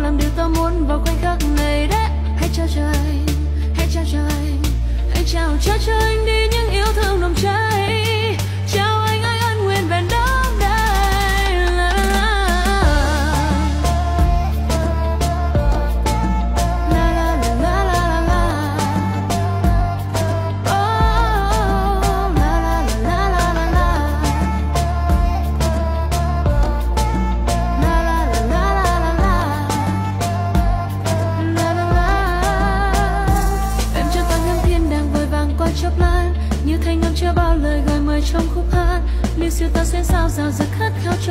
làm điều ta muốn vào khoảnh khắc này đấy. Hãy trao cho anh, hãy trao cho anh, hãy trao cho trời bao lời gọi mời trong khúc hát. Lưu siêu ta sẽ sao rào giặc khát khao trong